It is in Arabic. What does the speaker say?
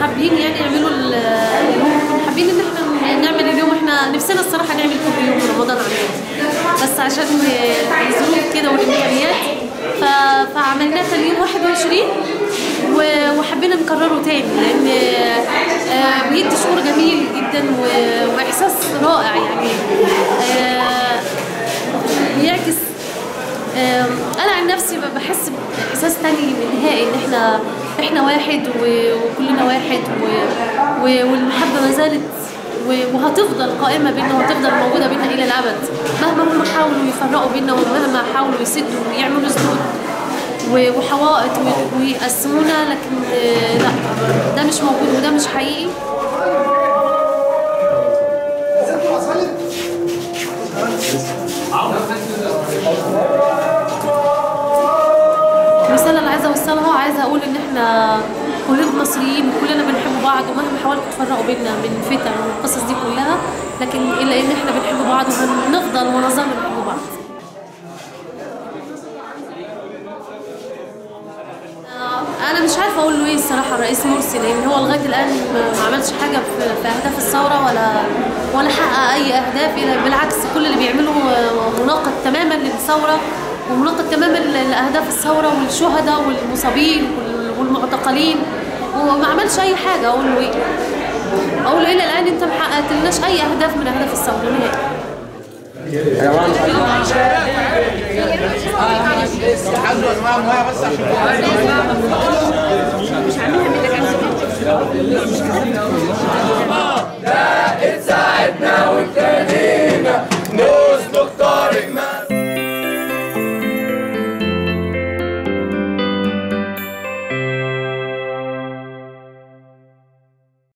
حابين يعني يعملوا ال- اليوم حابين إن إحنا نعمل اليوم. إحنا نفسنا الصراحة نعمل كل يوم رمضان عندنا بس عشان الظروف كده والامكانيات. فعملناه تاني يوم 21 و- وحبينا نكرره تاني لأن آه، بيدي شعور جميل جدا وإحساس رائع يعني. آه، بيعكس آم، أنا عن نفسي بحس بإحساس تاني نهائي إن إحنا إحنا واحد وكلنا واحد والمحبه ما زالت وهتفضل قائمة بينا وهتفضل موجودة بينا إلى الأبد. مهما هم حاولوا يفرقوا بينا ومهما حاولوا يسدوا ويعملوا سدود وحوائط ويقسمونا لكن آه، لا ده مش موجود وده مش حقيقي. عايزة أوصلها عايزة أقول إن إحنا كلنا مصريين وكلنا بنحب بعض ومهما حاولتوا تفرقوا بينا من فتن والقصص دي كلها لكن إلا إن إحنا بنحب بعض وهنفضل ونظل بنحب بعض. آه، أنا مش عارفة أقول له إيه الصراحة الرئيس مرسي لأن هو لغاية الآن ما- عملش حاجة في أهداف الثورة ولا ولا حقق أي أهداف إلا بالعكس كل اللي بيعمله آه، مناقض تماما للثورة ومناقض تماما ل- لأهداف الثورة والشهداء والمصابين وال- والمعتقلين وما عملش أي حاجة أقول له إيه؟ أقول له إلى الآن أنت ما حققتلناش أي أهداف من أهداف الثورة نهائي.